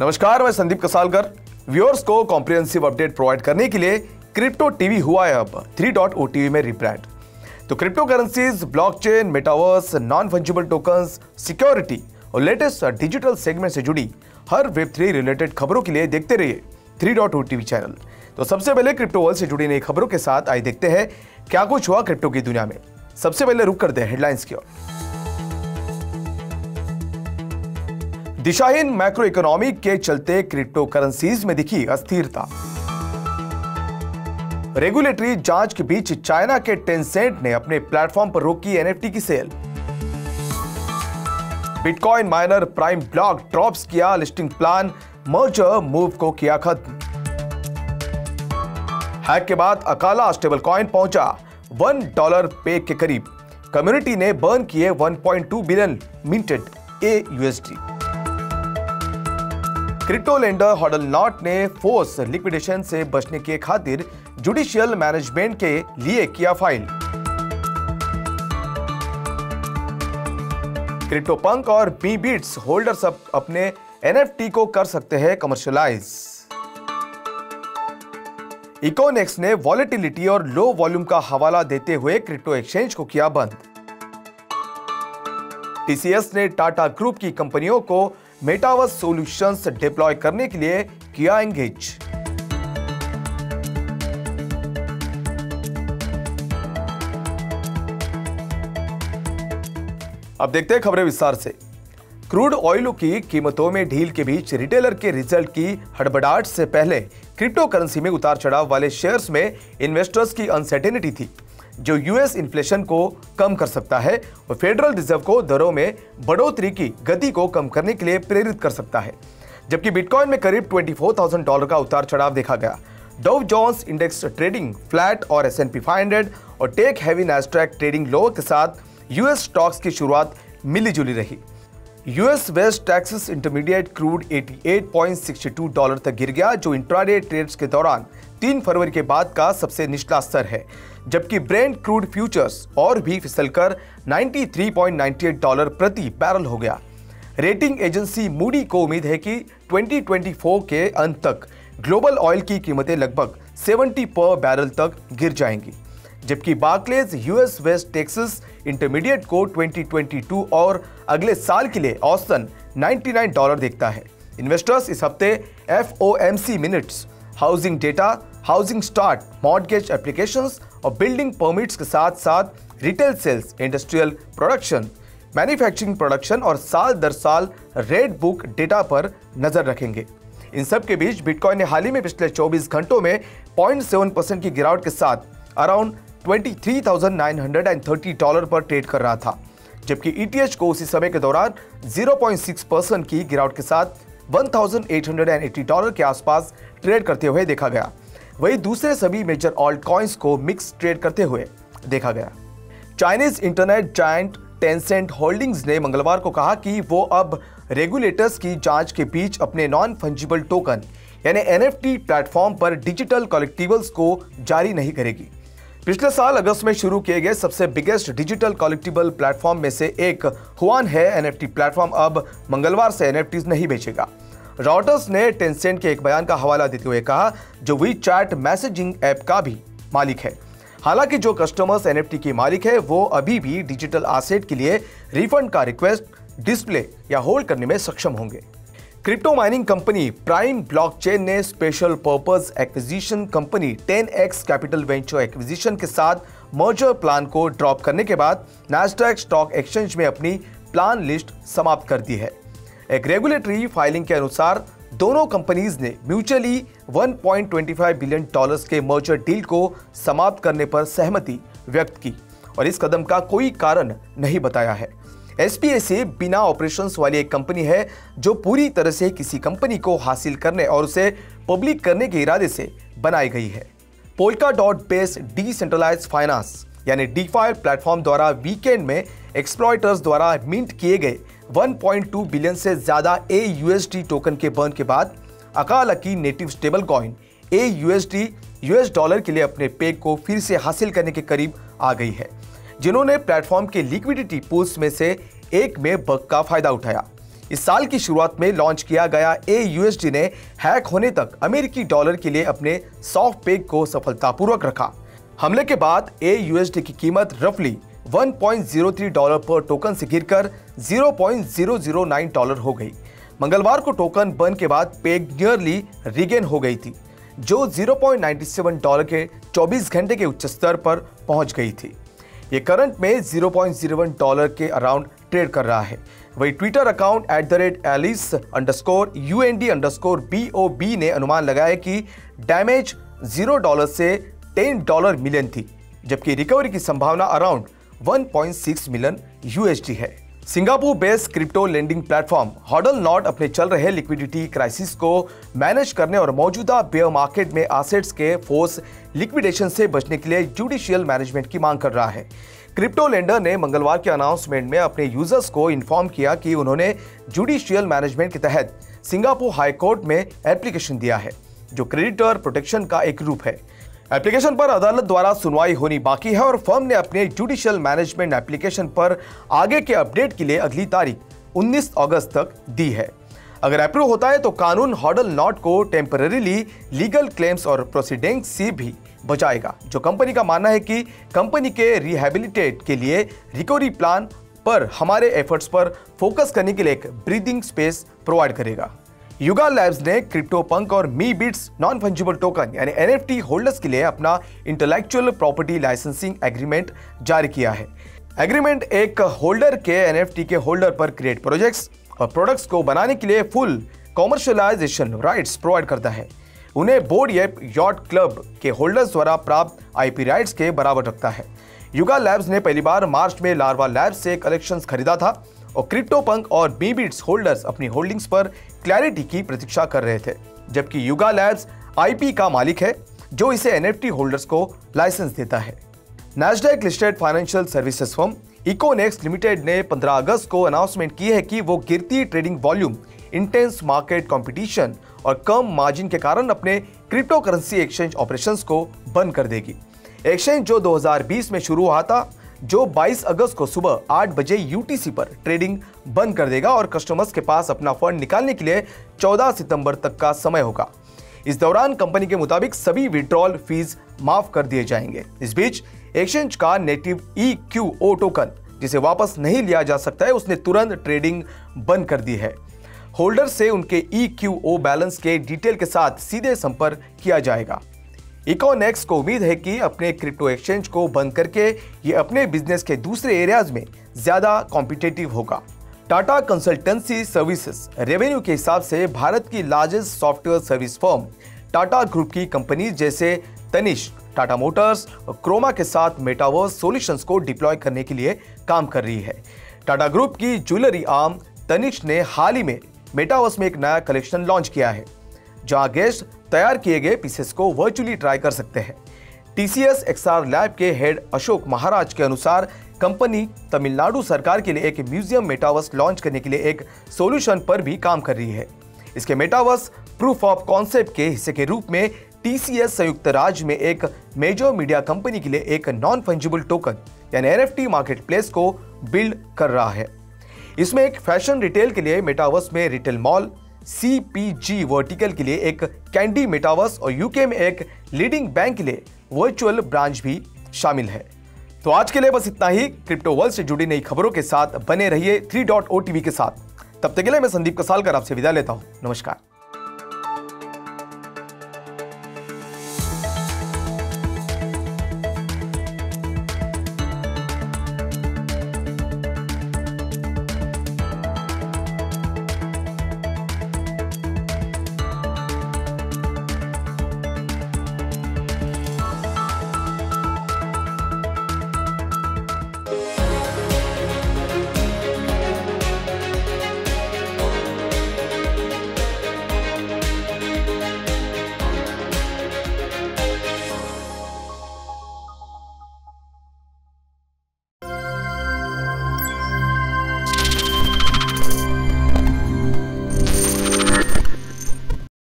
नमस्कार, मैं संदीप कसालकर। व्यूअर्स को कॉम्प्रिहेंसिव अपडेट प्रोवाइड करने के लिए क्रिप्टो टीवी हुआ है अब थ्री डॉट ओ टीवी में रिब्रांड तो crypto currencies blockchain metaverse non fungible tokens security और लेटेस्ट डिजिटल सेगमेंट से जुड़ी हर वेब थ्री रिलेटेड खबरों के लिए देखते रहिए three dot O TV channel तो सबसे पहले क्रिप्टो वर्ल्ड से जुड़ी नई खबरों के साथ आइए देखते हैं, क्या कुछ हुआ क्रिप्टो की दुनिया में। सबसे पहले रुक करते हैं हेडलाइंस की ओर। दिशाहीन मैक्रो इकोनॉमी के चलते क्रिप्टो करेंसीज में दिखी अस्थिरता। रेगुलेटरी जाँच के बीच चाइना के टेंसेंट ने अपने प्लेटफॉर्म पर रोकी एनएफटी की sale. Bitcoin miner Prime Block drops किया लिस्टिंग प्लान, मर्जर मूव को किया खत्म। हैक के बाद अकाला स्टेबल कॉइन पहुँचा, वन डॉलर पे के करीब। कम्युनिटी ने बर्न किए 1.2 billion minted A USD crypto lender Hodlnaut ने फोर्स लिक्विडेशन से बचने के खातिर जुडिशियल मैनेजमेंट के लिए किया फ़ाइल। क्रिप्टो पंक और बी बीट्स होल्डर्स अप, अपने एनएफटी को कर सकते हैं कमर्शियलाइज इकोनेक्स ने वॉलेटिलिटी और लो वॉल्यूम का हवाला देते हुए क्रिप्टो एक्सचेंज को किया बंद। टीसीएस ने टाटा ग्रुप की कंपनियों को मेटावर्स सॉल्यूशंस डिप्लॉय करने के लिए किया एंगेज अब देखते हैं खबरें विस्तार से। क्रूड ऑयल की कीमतों में ढील के बीच रिटेलर के रिज़ल्ट की हड़बड़ाहट से पहले क्रिप्टो करेंसी में उतार चढ़ाव वाले शेयर्स में इन्वेस्टर्स की अनसर्टेनिटी थी। जो यूएस इन्फ्लेशन को कम कर सकता है और फेडरल रिज़र्व को दरों में बढ़ोतरी की गति को कम करने के लिए प्रेरित कर सकता है। जबकि बिटकॉइन में करीब 24,000 डॉलर का उतार चढ़ाव देखा गया। Dow Jones index trading flat और एस एन और tech heavy Nasdaq trading low के साथ यूएस स्टॉक्स की शुरुआत मिली रही। US West Texas intermediate crude 88.62 dollar तक गिर गया, जो इंट्राडे ट्रेड्स के दौरान 3 फरवरी के बाद का सबसे निचला स्तर है। जबकि ब्रेंड क्रूड फ्यूचर्स और भी फिसलकर 93.98 डॉलर प्रति बैरल हो गया। रेटिंग एजेंसी मूडी को उम्मीद है कि 2024 के अंत तक ग्लोबल ऑयल की कीमतें लगभग 70 पर बैरल तक गिर जाएँगी। जबकि Barclays US West Texas intermediate को 2022 और अगले साल के लिए औसतन 99 डॉलर देखता है। इन्वेस्टर्स इस हफ़्ते FOMC minutes housing data housing start mortgage applications और बिल्डिंग परमिट्स के साथ साथ retail sales industrial production manufacturing production और साल दर साल रेड बुक डेटा पर नज़र रखेंगे। इन सब के बीच बिटकॉइन ने हाल ही में पिछले 24 घंटों में 0.7 परसेंट की गिरावट के साथ अराउंड 23,930 डॉलर पर ट्रेड कर रहा था जबकि ईटीएच को उसी समय के दौरान 0.6 परसेंट की गिरावट के साथ 1,880 डॉलर के आसपास ट्रेड करते हुए देखा गया। वहीं दूसरे सभी मेजर ऑल्ट कॉइन्स को मिक्स ट्रेड करते हुए देखा गया। Chinese internet giant Tencent Holdings ने मंगलवार को कहा कि वो अब रेगुलेटर्स की जाँच के बीच अपने नॉन फंजिबल टोकन यानी एनएफटी प्लेटफॉर्म पर डिजिटल कलेक्टिबल्स को जारी नहीं करेगी। पिछले साल अगस्त में शुरू किए गए सबसे बिगेस्ट डिजिटल कलेक्टिबल प्लेटफॉर्म में से एक हुआन है एनएफटी प्लेटफॉर्म अब मंगलवार से एनएफटीज नहीं बेचेगा। रॉटर्स ने टेंसेंट के एक बयान का हवाला देते हुए कहा जो वी चैट मैसेजिंग ऐप का भी मालिक है। हालाँकि जो कस्टमर्स एनएफटी के मालिक है, वो अभी भी डिजिटल आसेट के लिए रिफंड का रिक्वेस्ट डिस्प्ले या होल्ड करने में सक्षम होंगे। Crypto mining company Prime Blockchain ने special purpose acquisition company 10x capital venture acquisition के साथ मर्जर प्लान को ड्रॉप करने के बाद नेस्डैक स्टॉक एक्सचेंज में अपनी प्लान लिस्ट समाप्त कर दी है। एक रेगुलेटरी फाइलिंग के अनुसार, दोनों कंपनीज़ ने म्यूचुअली 1.25 बिलियन डॉलर्स के मर्जर डील को समाप्त करने पर सहमति व्यक्त की और इस कदम का कोई कारण नहीं बताया है। एसपीएसी बिना ऑपरेशंस वाली एक कंपनी है जो पूरी तरह से किसी कंपनी को हासिल करने और उसे पब्लिक करने के इरादे से बनाई गई है। Polkadot base decentralise finance, यानी डीफाई प्लेटफॉर्म द्वारा वीकेंड में एक्सप्लॉयटर्स द्वारा मिंट किए गए 1.2 बिलियन से ज़्यादा ए यूएसडी टोकन के बर्न के बाद अकाल की native stable coin A USD US dollar के लिए अपने पेग को फिर से हासिल करने के करीब आ गई है। जिन्होंने प्लेटफॉर्म के लिक्विडिटी पूल्स में से एक में बग का फ़ायदा उठाया। इस साल की शुरुआत में लॉन्च किया गया ए यूएसडी ने हैक होने तक अमेरिकी डॉलर के लिए अपने सॉफ्ट पेग को सफलतापूर्वक रखा। हमले के बाद ए यूएसडी की कीमत रफली 1.03 डॉलर पर टोकन से गिरकर 0.009 डॉलर हो गई। मंगलवार को टोकन बंद के बाद पेग नियरली रिगेन हो गई थी, जो 0.97 डॉलर के 24 घंटे के उच्च स्तर पर पहुँच गई थी। ये करंट में 0.01 डॉलर के अराउंड ट्रेड कर रहा है। वही Twitter account at the rate Alice underscore U N D underscore B O B ने अनुमान लगाया कि डैमेज ज़ीरो डॉलर से टेन डॉलर मिलियन थी, जबकि रिकवरी की संभावना अराउंड 1.6 मिलियन यूएसडी है। Singapore based crypto lending platform Hodlnaut अपने चल रहे लिक्विडिटी क्राइसिस को मैनेज करने और मौजूदा बेयर मार्केट में एसेट्स के फोर्स लिक्विडेशन से बचने के लिए जुडिशियल मैनेजमेंट की मांग कर रहा है। क्रिप्टो लेंडर ने मंगलवार के अनाउंसमेंट में अपने यूज़र्स को इन्फॉर्म किया कि उन्होंने जुडिशियल मैनेजमेंट के तहत सिंगापुर हाईकोर्ट में एप्लीकेशन दिया है, जो क्रेडिटर प्रोटेक्शन का एक रूप है। एप्लीकेशन पर अदालत द्वारा सुनवाई होनी बाकी है और फर्म ने अपने जुडिशियल मैनेजमेंट एप्लीकेशन पर आगे के अपडेट के लिए अगली तारीख 19 अगस्त तक दी है। अगर अप्रूव होता है तो कानून हॉडल नॉट को टेम्पररीली लीगल क्लेम्स और प्रोसीडिंग से भी बचाएगा, जो कंपनी का मानना है कि कंपनी के रिहेबिलिटेट के लिए रिकवरी प्लान पर हमारे एफर्ट्स पर फोकस करने के लिए एक ब्रीदिंग स्पेस प्रोवाइड करेगा। युगा लैब्स ने क्रिप्टो पंक और Meebits non fungible token यानी एनएफटी होल्डर्स के लिए अपना इंटेलेक्चुअल प्रॉपर्टी लाइसेंसिंग एग्रीमेंट जारी किया है। एग्रीमेंट एक होल्डर के एनएफटी के होल्डर पर क्रिएट प्रोजेक्ट्स और प्रोडक्ट्स को बनाने के लिए फुल कॉमर्शियलाइजेशन राइट्स प्रोवाइड करता है। उन्हें बोर्ड एप यॉट क्लब के होल्डर्स द्वारा प्राप्त आईपी राइट्स के बराबर रखता है। युगा लैब्स ने पहली बार मार्च में लार्वा लैब्स से कलेक्शंस खरीदा था। और क्रिप्टो पंक और बीबीट्स होल्डर्स अपनी होल्डिंग्स पर क्लैरिटी की प्रतीक्षा कर रहे थे, जबकि युगा लैब्स आईपी का मालिक है, जो इसे एनएफटी होल्डर्स को लाइसेंस देता है। Nasdaq listed financial services firm Eqonex limited ने 15 अगस्त को अनाउंसमेंट की है कि वो गिरती trading volume intense market competition और कम मार्जिन के कारण अपने क्रिप्टो करेंसी एक्सचेंज ऑपरेशंस को बंद कर देगी। एक्सचेंज जो 2020 में शुरू हुआ था जो 22 अगस्त को सुबह 8 बजे यूटीसी पर ट्रेडिंग बंद कर देगा और कस्टमर्स के पास अपना फंड निकालने के लिए 14 सितंबर तक का समय होगा। इस दौरान कंपनी के मुताबिक सभी विड्रॉल फ़ीस माफ़ कर दिए जाएँगे। इस बीच एक्सचेंज का native E Q O token जिसे वापस नहीं लिया जा सकता है, उसने तुरंत ट्रेडिंग बंद कर दी है। होल्डर से उनके ई क्यू ओ बैलेंस के डिटेल के साथ सीधे संपर्क किया जाएगा। इकोनेक्स को उम्मीद है कि अपने क्रिप्टो एक्सचेंज को बंद करके ये अपने बिज़नेस के दूसरे एरियाज़ में ज़्यादा कॉम्पिटेटिव होगा। टाटा कंसल्टेंसी सर्विसेज़ रेवेन्यू के हिसाब से भारत की largest software service firm Tata group की कंपनी जैसे तनिष टाटा मोटर्स और क्रोमा के साथ मेटावर्स सॉल्यूशंस को डिप्लॉय करने के लिए काम कर रही है। टाटा ग्रुप की ज्वेलरी आर्म तनिष ने हाल ही में मेटावर्स में एक नया कलेक्शन लॉन्च किया है, जहाँ गेस्ट तैयार किए गए पीसेस को वर्चुअली ट्राई कर सकते हैं। टीसीएस एक्सआर लैब के हेड अशोक महाराज के अनुसार कंपनी तमिलनाडु सरकार के लिए एक म्यूज़ियम मेटावर्स लॉन्च करने के लिए एक सॉल्यूशन पर भी काम कर रही है। इसके मेटावर्स प्रूफ ऑफ़ कॉन्सेप्ट के हिस्से के रूप में टीसीएस संयुक्त राज्य में एक मेजर मीडिया कंपनी के लिए एक नॉन फंजिबल टोकन यानी एनएफटी मार्केट प्लेस को बिल्ड कर रहा है। इसमें एक फ़ैशन रिटेल के लिए मेटावर्स में रिटेल मॉल सीपीजी वर्टिकल के लिए एक कैंडी मेटावर्स और यूके में एक लीडिंग बैंक के लिए वर्चुअल ब्रांच भी शामिल है। तो आज के लिए बस इतना ही। क्रिप्टो वर्ल्ड से जुड़ी नई खबरों के साथ बने रहिए थ्री डॉट ओ के साथ। तब तक के लिए मैं संदीप कसालकर आपसे विदा लेता हूँ। नमस्कार।